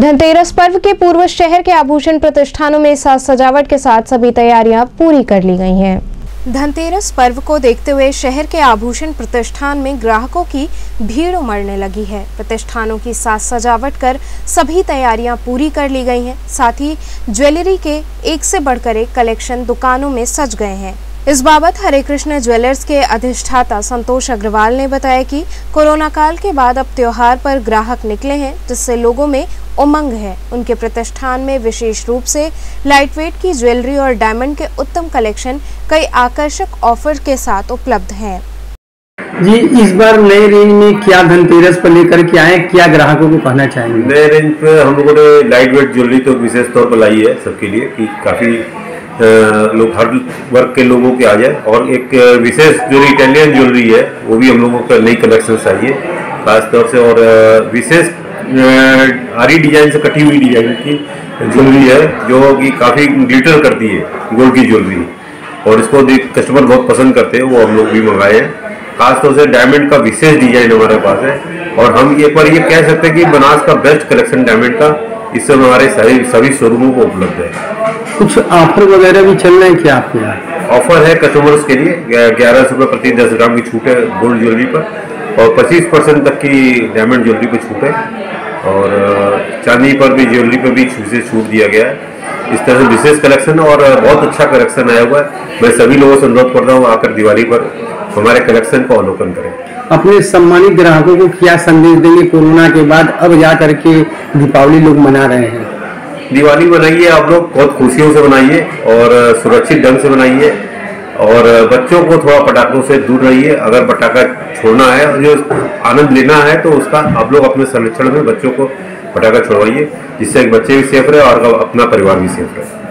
धनतेरस पर्व के पूर्व शहर के आभूषण प्रतिष्ठानों में साज सजावट के साथ सभी तैयारियाँ पूरी कर ली गई हैं। धनतेरस पर्व को देखते हुए शहर के आभूषण प्रतिष्ठान में ग्राहकों की भीड़ उमड़ने लगी है। प्रतिष्ठानों की साज सजावट कर सभी तैयारियाँ पूरी कर ली गई हैं। साथ ही ज्वेलरी के एक से बढ़कर एक कलेक्शन दुकानों में सज गए हैं। इस बाबत हरे कृष्ण ज्वेलर्स के अधिष्ठाता संतोष अग्रवाल ने बताया कि कोरोना काल के बाद अब त्योहार पर ग्राहक निकले हैं, जिससे लोगों में उमंग है। उनके प्रतिष्ठान में विशेष रूप से लाइटवेट की ज्वेलरी और डायमंड के उत्तम कलेक्शन कई आकर्षक ऑफ़र के साथ उपलब्ध हैं। जी इस बार नए रेंज में क्या धनतेरस पर लेकर के आए क्या ग्राहकों को कहना चाहेंगे? नए रेंज पे हम लोगों ने लाइट वेट ज्वेलरी तो विशेष तौर पर लाई है सबके लिए कि काफ़ी लोग हर वर्ग के लोगों के आ जाए और एक विशेष जो इटालियन ज्वेलरी है वो भी हम लोगों का नई कलेक्शन आई है खास तौर से और विशेष आरी डिज़ाइन से कटी हुई डिज़ाइन की ज्वेलरी है जो कि काफ़ी ग्लिटर करती है गोल्ड की ज्वेलरी और इसको देख कस्टमर बहुत पसंद करते हैं वो हम लोग भी मंगाए हैं। खासतौर से डायमंड का विशेष डिज़ाइन हमारे पास है। और हम एक बार ये कह सकते हैं कि बनास का बेस्ट कलेक्शन डायमंड का इस समय हमारे सभी सभी शोरूमों को उपलब्ध है। कुछ ऑफ़र वगैरह भी चल रहे हैं क्या आपके यहाँ? ऑफ़र है कस्टमर्स के लिए ग्यारह सौ रुपये प्रति दस ग्राम की छूट है गोल्ड ज्वेलरी पर। और पच्चीस परसेंट तक की डायमंड ज्वेलरी पर छूट है। और चांदी पर भी ज्वेलरी पर भी छूट से छूट दिया गया है। इस तरह से विशेष कलेक्शन और बहुत अच्छा कलेक्शन आया हुआ है। मैं सभी लोगों से अनुरोध करता हूँ आकर दिवाली पर हमारे कलेक्शन को अवलोकन करें। अपने सम्मानित ग्राहकों को क्या संदेश देंगे कोरोना के बाद? अब जा करके दीपावली लोग मना रहे हैं। दिवाली बनाइए आप लोग बहुत खुशियों से बनाइए और सुरक्षित ढंग से बनाइए और बच्चों को थोड़ा पटाखों से दूर रहिए। अगर पटाखा छोड़ना है और जो आनंद लेना है तो उसका आप लोग अपने संरक्षण में बच्चों को पटाखा छोड़वाइए, जिससे एक बच्चे भी सेफ़ रहे और अपना परिवार भी सेफ़ रहे।